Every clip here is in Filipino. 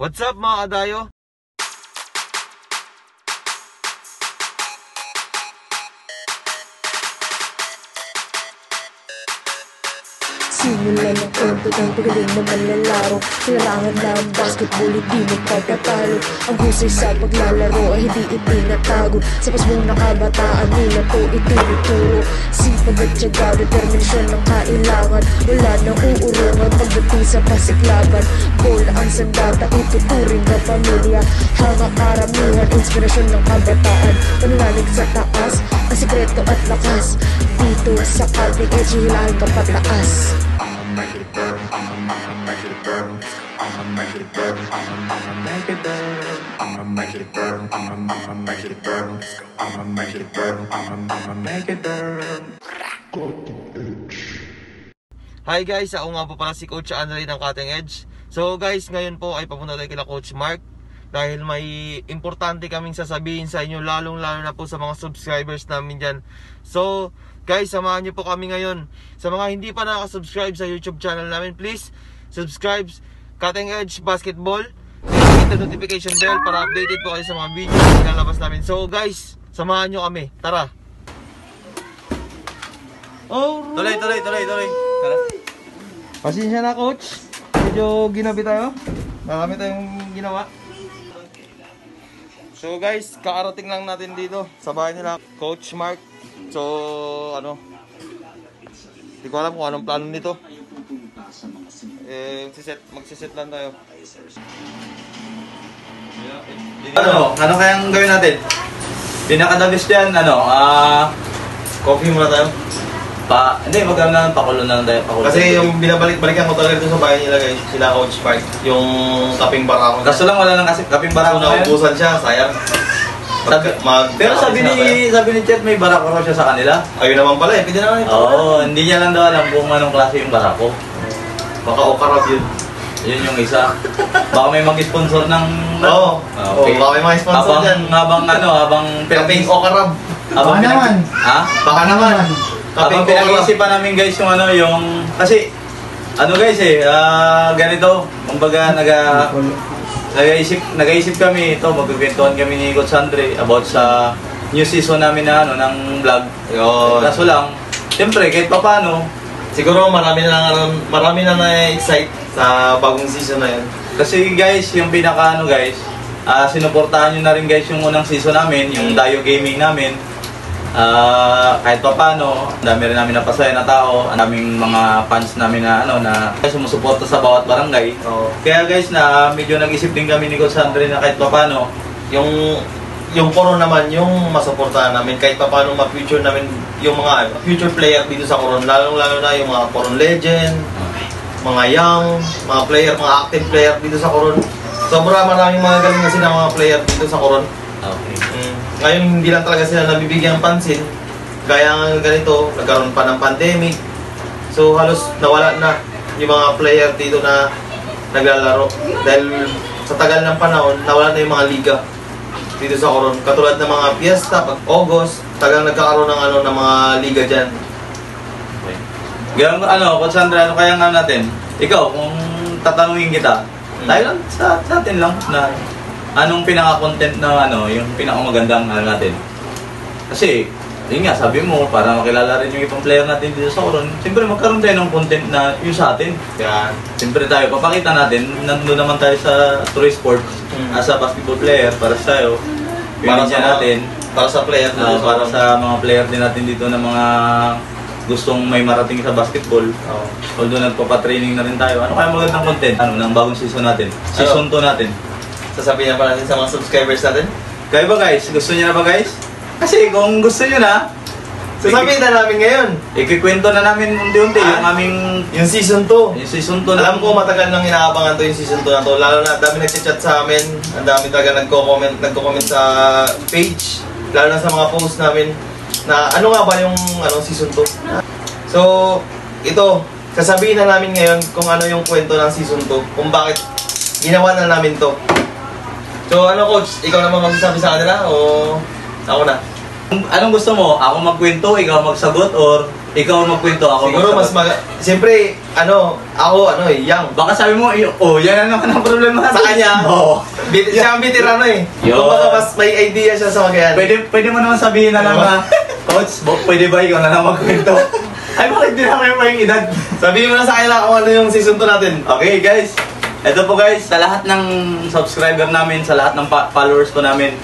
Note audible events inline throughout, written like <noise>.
What's up mga kadayo? Simulan ng kwento ng pagaling na manlalaro Kailangan na ang basketball, hindi mo pagkatalo Ang husay sa paglalaro ay hindi itinatago. Sa pasmong nakabataan nila to itinuturo. Sipag at tiyaga, determinasyon ng kailangan. Wala nang uurungan pagdating sa pasiklaban. Bola ang sandata, ituturing na pamilya. Hanga karamihan, inspirasyon ng kabataan. Panlalig sa taas, ang sikreto at lakas. Dito sa cutting edge, hilahan ka pataas make it burn. I'ma, I'ma make it burn. I'ma make it burn. I'ma, I'ma make it burn. I'ma make it burn. I'ma, I'ma make it burn. I'ma make it burn. I'ma, I'ma make it burn. Hi guys, ako nga po pala si Coach Andre ng Cutting Edge. So guys, ngayon po ay papunta tayo kila Coach Mark dahil may importante kaming sasabihin sa inyo lalong lalo na po sa mga subscribers namin dyan. So guys, samahan niyo po kami ngayon. Sa mga hindi pa nakasubscribe sa YouTube channel namin, please subscribe Cutting Edge Basketball. Hit the notification bell para updated po kayo sa mga video na nilalabas namin. So guys, samahan niyo kami. Tara! Oh, Tuloy, tuloy, tuloy, tuloy. Tara. Pasensya na coach. Medyo ginabi tayo. Marami tayong ginawa. So guys, kakarating lang natin dito sa bahay nila Coach Mark. So ano, hindi ko alam kung anong plano nito. Eh, magsiset, magsiset lang tayo. Ano? Ano kayang gawin natin? Pinaka-the-best yan, ano, ah... Coffee muna tayo. Pa... Hindi, wag lang pakulo na lang tayo, pakulo. Kasi yung binabalik-balikan ko talaga dito sa bahay nila guys, sila Coach Mark. Yung kaping barako. Kaso lang wala nang kasi kaping barako na yun. naubusan siya, sayang. Sabi, Mag- pero sabi ni, sabi ni Chet, may barako raw siya sa kanila. Ayun naman pala eh, pwede naman ito. Oo, hindi niya lang daw alam kung anong klase yung barako. Baka okarab yun. Yun yung isa. Baka may mag-sponsor ng... Oo. Ah, Oo, baka may mga sponsor habang, dyan. Habang ano, habang... Kaping okarab. Habang Baka naman. Ha? Baka naman. Okarab. pinag-iisipan namin guys yung ano, yung... Kasi, ano guys eh, ah, ganito, kumbaga naga... Nag-iisip, nag-iisip kami ito, magkikwentuhan kami ni Coach Andre about sa new season namin na ano, ng vlog. Yun. Kaso lang, siyempre, kahit pa paano, Siguro marami na lang, marami na na-excite sa bagong season na yun. kasi guys, yung pinaka ano guys, ah sinuportahan nyo na rin guys yung unang season namin, yung Dayo Gaming namin. Ah, kahit pa paano, dami rin namin napasaya na tao, ang daming mga fans namin na ano na sumusuporta sa bawat barangay. Oo. Kaya guys, na medyo nag-isip din kami ni Coach Andre na kahit pa paano, Yung yung Coron naman, yung masuportahan namin kahit pa paano ma-future namin yung mga future player dito sa Coron. Lalong-lalo na yung mga Coron Legend, mga young, mga player, mga active player dito sa Coron. Sobra maraming mga galing na sila mga player dito sa Coron. okay. Ngayon, hindi lang talaga sila nabibigyan pansin. Kaya ganito, nagkaroon pa ng pandemic. So, halos nawala na yung mga player dito na naglalaro. Dahil sa tagal ng panahon, nawala na yung mga liga dito sa Coron. Katulad ng mga fiesta, pag August, tagang nagkakaroon ng ano ng mga liga dyan. Okay. Ganun, ano, Coach Sandra, ano kaya nga natin? Ikaw, kung tatanungin kita, Hmm. tayo lang, sa, sa atin lang, na anong pinaka-content na, ano, yung pinakamagandang ano natin? Kasi, yun nga, sabi mo, para makilala rin yung ibang player natin dito sa Coron, siyempre magkaroon tayo ng content na yung sa atin. Kaya, Siyempre tayo, papakita natin, nandun naman tayo sa True Sports, Mm. as a basketball player, para sa tayo, para sa natin, para sa player Ah, sa para sa mga player din natin dito na mga gustong may marating sa basketball. Oo. Although nagpapatraining na rin tayo. Ano kaya magandang content? Ano, ng bagong season natin? Season 2 natin. Sasabihin na pa natin sa mga subscribers natin. Kaya ba guys? Gusto niyo na ba guys? Kasi kung gusto niyo na, Sasabihin na namin ngayon, ikikwento na namin unti-unti yung aming yung season 2. yung season 2 Alam ko matagal nang inaabangan to yung season 2 na to. Lalo na dami nagchat sa amin. Ang dami talaga nagko-comment, nagko-comment sa page. Lalo na sa mga post namin na ano nga ba yung ano season 2. So, ito, sasabihin na namin ngayon kung ano yung kwento ng season 2. Kung bakit ginawa na namin to. So, ano coach, ikaw naman magsasabi sa kanila o ako na? Anong gusto mo? Ako magkwento, ikaw magsagot, or ikaw magkwento, ako Siguro mas magsagot? mag... Siyempre, ano, ako, ano eh, young. Baka sabi mo, "Ay, oh, yan na naman ang problema Sa kanya? <laughs> Oo. Bit, siya ang veterano eh. Yun. Kumbaga mas may idea siya sa mga Pwede, pwede mo naman sabihin na lang na, Coach, pwede ba ikaw na lang magkwento? <laughs> Ay, bakit di namin pa yung edad? Sabihin mo na sa kanila kung ano yung season 2 natin. Okay, guys. Ito po guys, sa lahat ng subscriber namin, sa lahat ng followers po namin,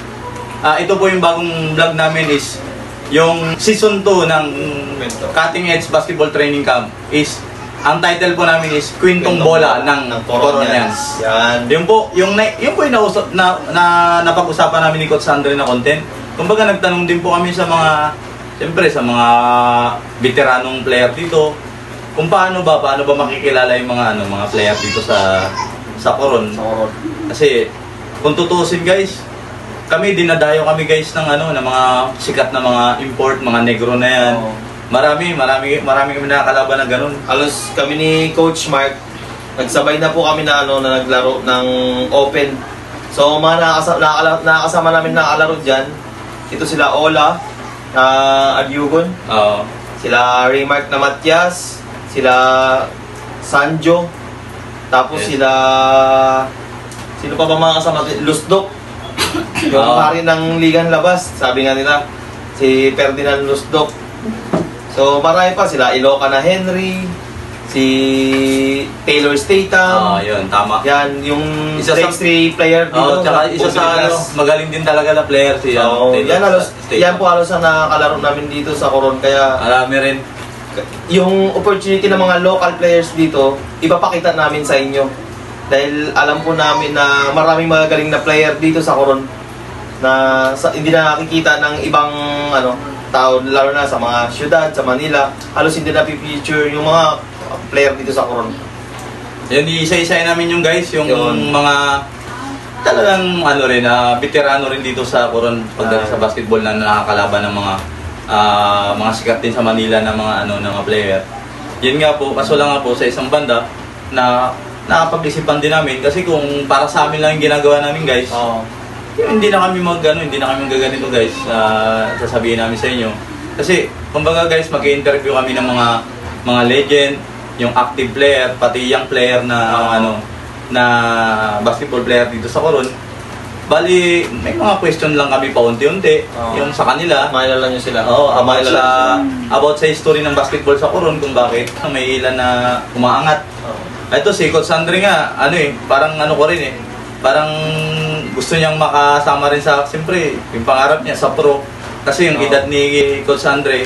ah ito po yung bagong vlog namin is yung season 2 ng. Cutting Edge Basketball Training Camp is ang title po namin is Quintong Bola ng, ng Coronians. Yan. Yung po, yung, na, yung po yung nausap, na, na, napag-usapan namin ni Coach Sandre na content. Kumbaga nagtanong din po kami sa mga, siyempre sa mga veteranong player dito, kung paano ba, paano ba makikilala yung mga ano, mga player dito sa sa Coron. Sa Coron. Kasi kung tutuusin guys, kami dinadayo kami guys ng ano, ng mga sikat na mga import, mga negro na yan. Oo. Marami, marami, marami kami nakakalaban na ganun. Alos kami ni Coach Mark, nagsabay na po kami na ano na naglaro ng open. So mga nakakasama, nakakala, nakakasama namin nakalaro dyan, ito sila Ola, uh, Adyugon, Oo. sila Remark na Matias, sila Sanjo, tapos Yes. sila sino pa ba mga kasama natin? Lusdok. <coughs> Yung Oo. pari ng Ligan Labas, sabi nga nila, si Ferdinand Lusdok. So marami pa sila, Iloca na Henry, si Taylor Ah, Statham. yun, tama. Yan, yung Isa sa- next player dito. Oo, tsaka isa sa ano, magaling din talaga na player si So, ano, Taylor yan, halos, State. yan po halos ang nakakalaro namin dito sa Coron. Kaya Marami rin. Yung opportunity ng mga local players dito, ipapakita namin sa inyo. Dahil alam po namin na maraming magagaling na player dito sa Coron na sa, hindi na nakikita ng ibang ano tao, lalo na sa mga syudad, sa Manila. Halos hindi na feature yung mga player dito sa Coron. Yun, isa-isa namin yung guys, yung Yun. mga talagang ano rin, ah, veterano rin dito sa Coron pagdating Ah. sa basketball na nakakalaban ng mga ah, mga sikat din sa Manila na mga ano na mga player. Yun nga po, kaso lang nga po sa isang banda na nakapag-isipan din namin kasi kung para sa amin lang yung ginagawa namin guys, Oo. Yung hindi na kami mag ano, hindi na kami magaganito guys. ah, sasabihin namin sa inyo. Kasi kumbaga guys, mag-interview kami ng mga mga legend, yung active player, pati young player na Oo. ano na basketball player dito sa Coron. Bali, may mga question lang kami paunti-unti Oo. yung sa kanila. Makilala nyo sila. Oo, about Makilala sa about sa history ng basketball sa Coron kung bakit <laughs> may ilan na umaangat. sila. Oo. Ito si Coach Andre nga, ano eh, parang ano ko rin eh. Parang gusto niyang makasama rin sa, siyempre, yung pangarap niya sa pro. Kasi yung Oo. edad ni Coach Andre,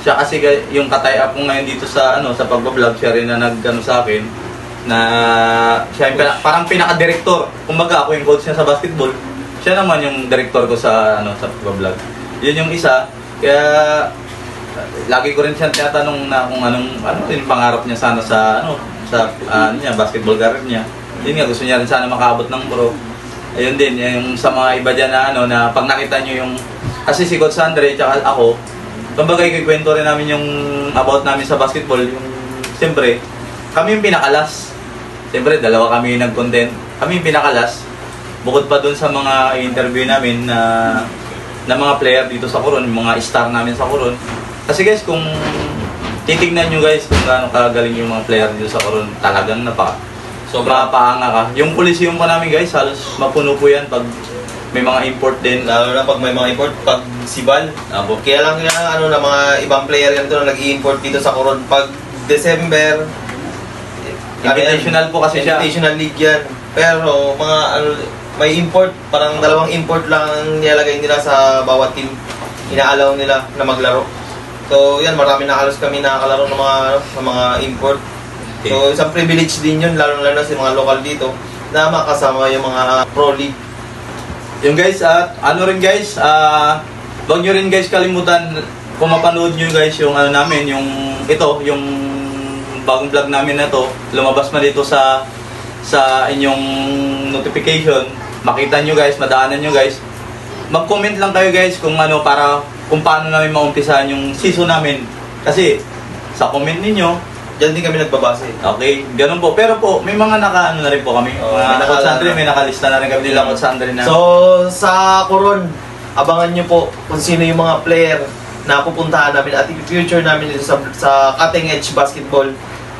siya kasi ka- yung katay up ko ngayon dito sa ano sa pagbablog, siya rin na nagano sa akin na siya yung pina- parang pinaka-director. Kumbaga ako yung coach niya sa basketball. Siya naman yung director ko sa ano sa pagbablog. Yun yung isa. Kaya lagi ko rin siya tinatanong na kung anong ano yung pangarap niya sana sa ano sa ano niya basketball career niya. Yun nga gusto niya rin sana makaabot ng pro. Ayun din yung sa mga iba diyan na ano na pag nakita niyo yung kasi si Coach Andre tsaka ako kumbaga ikikwento rin namin yung about namin sa basketball yung siyempre kami yung pinakalas. Siyempre dalawa kami nag-content. Kami yung pinakalas. Bukod pa dun sa mga interview namin na na mga player dito sa Coron, mga star namin sa Coron. Kasi guys, kung titignan nyo guys kung gaano kagaling yung mga player dito sa Coron, talagang napaka Sobra. paanga ka. Yung Coliseum pa namin guys, halos mapuno po yan pag may mga import din. Lalo na pag may mga import, pag sibal. Apo. Kaya lang yan, ano na mga ibang player yan doon na nag-i-import dito sa Coron. Pag December, Invitational po kasi siya. Invitational league yan. Pero mga ano, may import, parang dalawang import lang ang nilalagay nila sa bawat team. Inaalaw nila na maglaro. So yan, marami na halos kami nakakalaro ng mga, ng mga import. So isang privilege din yun, lalo lalo na sa mga lokal dito, na makasama yung mga pro league. Yung guys, at ano rin guys, ah wag nyo rin guys kalimutan kung mapanood nyo guys yung ano namin, yung ito, yung bagong vlog namin na to, lumabas na dito sa sa inyong notification, makita nyo guys, madaanan nyo guys. Mag-comment lang kayo guys kung ano para kung paano namin maumpisahan yung season namin. Kasi sa comment ninyo, Diyan din kami nagbabase. okay, ganun po. Pero po, may mga naka ano na rin po kami. Oo, mga nakala- Andre, may nakalista na rin kami nila Coach Andre na. So, sa Coron, abangan nyo po kung sino yung mga player na pupuntahan namin at i-future namin dito sa, sa cutting edge basketball.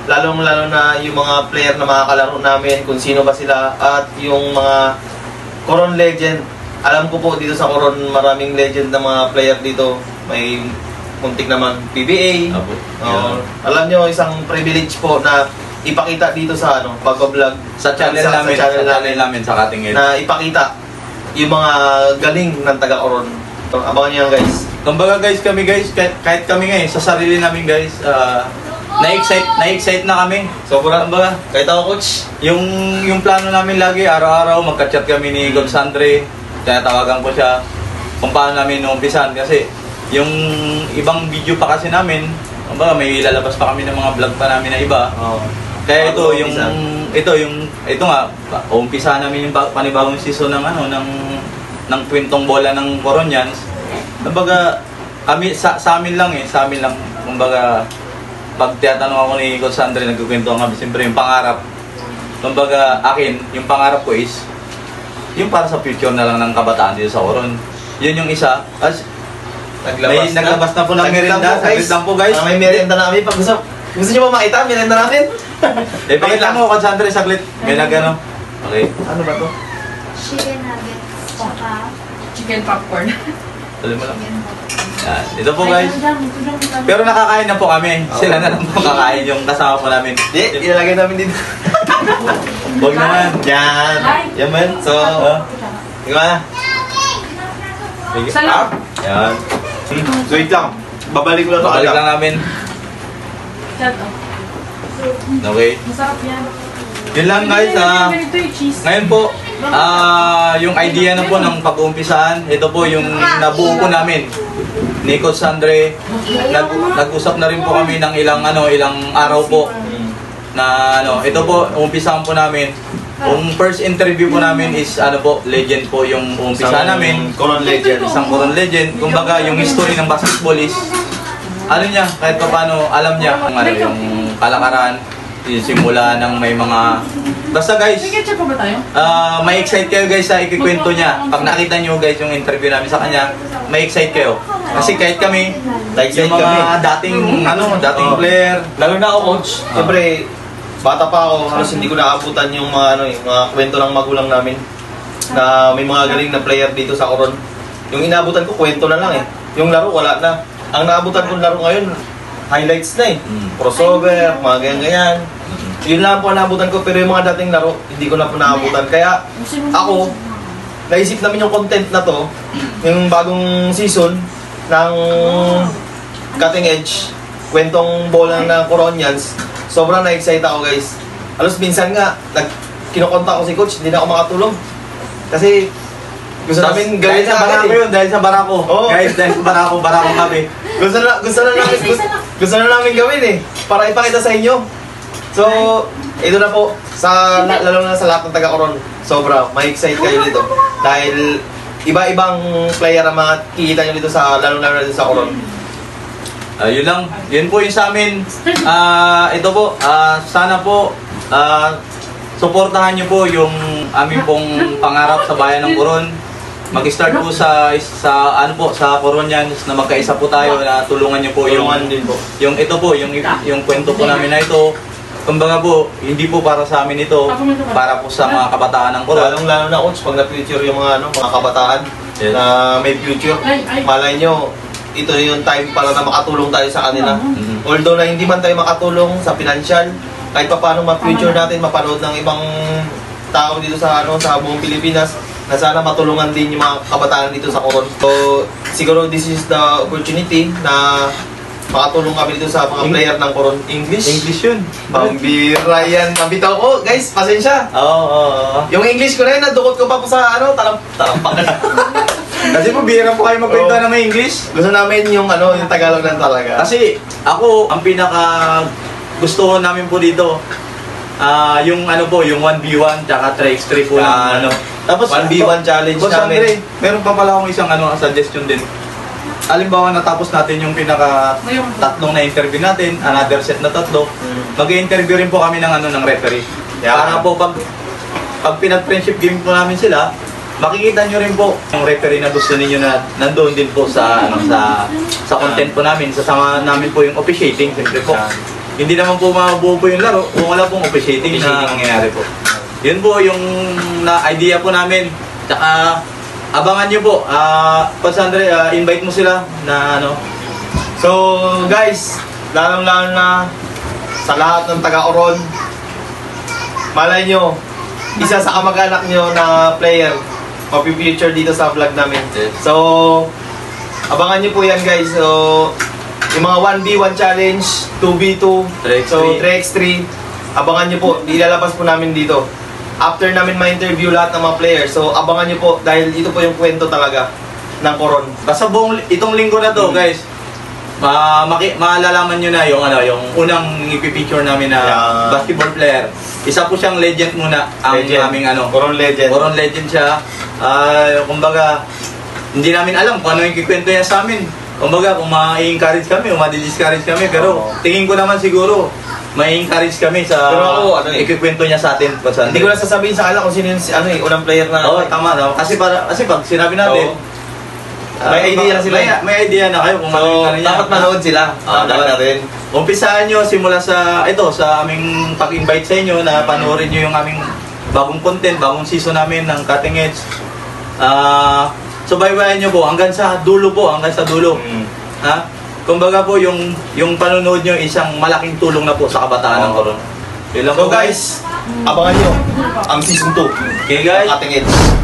Lalong lalo na yung mga player na makakalaro namin, kung sino ba sila at yung mga Coron legend. Alam ko po dito sa Coron maraming legend na mga player dito. May muntik naman PBA. Apo. Oo. alam nyo, isang privilege po na ipakita dito sa ano, pag-vlog Sa channel namin, sa channel channel namin sa Cutting Edge. na ipakita yung mga galing ng taga Coron. So, abangan nyo yan guys. Kumbaga guys, kami guys, kahit, kahit kami ngayon, sa sarili namin guys, ah, na-excite, na-excite na kami. Sobra. Kumbaga, Kahit ako coach, yung yung plano namin lagi, araw-araw, magka-chat kami ni Gonzandre, tinatawagan ko siya kung paano namin umpisan kasi yung ibang video pa kasi namin, kumbaga may lalabas pa kami ng mga vlog pa namin na iba. oh, Kaya ito Bago yung ito yung ito nga umpisa namin yung ba- panibagong season ng ano ng ng kwentong bola ng Coronians. Kumbaga kami sa, sa amin lang eh, sa amin lang. Kumbaga pag tinatanong ako ni Coach Andre nagkukwento kami siyempre yung pangarap. Kumbaga akin, yung pangarap ko is yung para sa future na lang ng kabataan dito sa Coron. Yun yung isa. As, May naglabas na po ng lang merienda. po, Saglit lang po, guys. Ah, may merienda na kami. Pag gusto, gusto nyo ba makita, merienda namin? <laughs> eh, pakita mo, Coach Andre, saglit. May nagano. Okay. ano ba to? Chicken nuggets, tsaka Chicken popcorn. <laughs> Tuloy mo lang. Yan. Ito po guys. Pero nakakain na po kami. Sila na lang po kakain yung kasama po namin. Di, ilalagay namin dito. Huwag naman. Yan. Yan man. So, tingnan na. Salam. Yan. Hmm, Wait lang. Babalik ko lang to Babalik lang namin. Chat. Okay. Masarap yan. Yun lang guys. ah cheese. ngayon po, ah yung idea na po ng pag-uumpisaan, ito po yung nabuo po namin. Ni Coach Andre, nag, nag-usap na rin po kami ng ilang ano, ilang araw po na ano, ito po, umpisahan po namin. Yung first interview po namin is ano po, legend po yung umpisahan namin. Coron legend. Isang Coron legend. Kumbaga, yung history ng basketball is ano niya, kahit pa paano, alam niya kung ano yung kalakaran, simula ng may mga... Basta guys, ketchup pa ba tayo? ah may excite kayo guys sa ikikwento niya. Pag nakita niyo guys yung interview namin sa kanya, may excite kayo. Kasi kahit kami, Na-excite yung mga kami. dating, ano, dating Oo. player, Lalo na ako, coach. Siyempre, bata pa ako, halos hindi ko naabutan yung mga, ano, yung mga kwento ng magulang namin na may mga galing na player dito sa Coron. Yung inaabutan ko, kwento na lang eh. Yung laro, wala na. Ang naabutan kong laro ngayon, highlights na eh. Mm. Crossover, mga ganyan-ganyan. Yun lang po ang naabutan ko, pero yung mga dating laro, hindi ko na po naabutan. Kaya, ako, naisip namin yung content na to, yung bagong season ng Cutting Edge, kwentong bola ng Coronians, sobrang na-excite ako guys. Alos minsan nga, nag kinokontak ko si coach, hindi na ako makatulong. Kasi gusto Tas, namin gawin sa barako akin. yun, dahil sa barako. Oo. Guys, dahil sa barako, barako kami. Gusto na, gusto na namin, gusto, gusto na namin gawin eh. Para ipakita sa inyo. So, ito na po, sa, lalo na sa lahat ng taga-Coron, sobra, may excite kayo dito. <laughs> Dahil iba-ibang player ang mga kikita nyo dito sa, lalo na dito sa Coron. Ah, yun lang. Yun po yung sa amin. Ah, ito po, ah, sana po, ah, suportahan niyo po yung aming pong pangarap sa bayan ng Coron. Mag-start po sa sa ano po sa Coronians na magkaisa po tayo na tulungan niyo po yung Tulungan din po. yung ito po yung yung kwento po namin na ito. Kumbaga po, hindi po para sa amin ito, para po sa mga kabataan ng Coron. Lalong lalo na coach, pag na-future yung mga, ano, mga kabataan Yes. na may future, Ay, ay. malay nyo, ito yung time para na makatulong tayo sa kanila. Mhm. Although na hindi man tayo makatulong sa financial, kahit pa paano ma-future natin, mapanood ng ibang tao dito sa ano sa buong Pilipinas, na sana matulungan din yung mga kabataan dito sa Coron. So, siguro this is the opportunity na makatulong kami dito sa mga Eng- player ng Coron. English? English yun. Pambira yan. Mabitaw ko. Guys, pasensya. Oo, oo, oo. Yung English ko na yun, nadukot ko pa po sa ano, talam, talampakan. <laughs> Kasi po, bihira po kayo magkwento Oo. na may English. Gusto namin yung ano, yung Tagalog lang talaga. Kasi ako, ang pinaka gusto namin po dito, ah yung ano po, yung 1v1 tsaka 3x3 po Yan. ng ano. Tapos 1v1 challenge Boss namin. Andre, meron pa pala akong isang ano, suggestion din. Alimbawa natapos natin yung pinaka tatlong na interview natin, another set na tatlo. Mm. Mag-interview rin po kami ng ano ng referee. Yan. Para po pag pag pinag-friendship game po namin sila, makikita nyo rin po yung referee na gusto ninyo na nandoon din po sa ano sa sa content po namin, sasama namin po yung officiating, siyempre po. Hindi naman po mabuo po yung laro kung wala pong officiating, na Officiating. nangyayari po. Yun po yung na idea po namin. Tsaka abangan nyo po. Ah, Coach Andre, ah, invite mo sila na ano. So, guys, lalong-lalo na sa lahat ng taga-Oron, malay nyo, isa sa kamag-anak nyo na player, mapifuture dito sa vlog namin. So, abangan nyo po yan guys. So, yung mga 1v1 challenge, 2v2, 3x3. so 3x3, abangan nyo po, ilalabas po namin dito. After namin ma-interview lahat ng mga players, so abangan nyo po dahil ito po yung kwento talaga ng Coron. Basta buong itong linggo na to, guys. Ma maki malalaman nyo na yung ano, yung unang ipipicture namin na Yeah. basketball player. Isa po siyang legend muna ang Legend. aming ano. Coron legend. Coron legend siya. Ah, kumbaga hindi namin alam kung ano yung kikwento niya sa amin. Kumbaga, kung ma-encourage kami o ma-discourage kami, pero Oo. tingin ko naman siguro, ma-encourage kami sa Pero ako, ano eh, ikikwento niya sa atin. Coach Andre. Hindi ko na sasabihin sa kanila kung sino yung si- ano eh, unang player na Oo, tama, tama. Kasi para kasi pag sinabi natin, Oo. ah, May idea na sila May, eh. may idea na kayo kung So, ano yung ano niya. dapat manood sila. Ah, dapat dapat. natin. Umpisahan nyo simula sa ito sa aming pag-invite sa inyo na panoorin nyo yung aming bagong content, bagong season namin ng Cutting Edge. Ah, subaybayan nyo po hanggang sa dulo po, hanggang sa dulo. Mm. Ha? Kumbaga po yung yung panonood nyo isang malaking tulong na po sa kabataan ng. Coron. Yun lang So po guys, abangan nyo ang season 2 Okay guys, Cutting Edge.